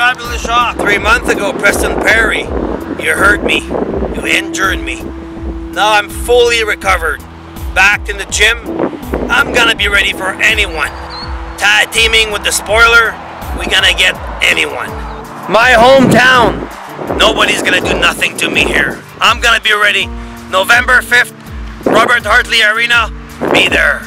fabulous Jacques Three months ago, Preston Perry, you hurt me. You injured me. Now I'm fully recovered. Back in the gym, I'm gonna be ready for anyone. Tie teaming with the spoiler, we gonna get anyone. My hometown, nobody's gonna do nothing to me here. I'm gonna be ready. November 5th, Robert Hartley Arena, be there.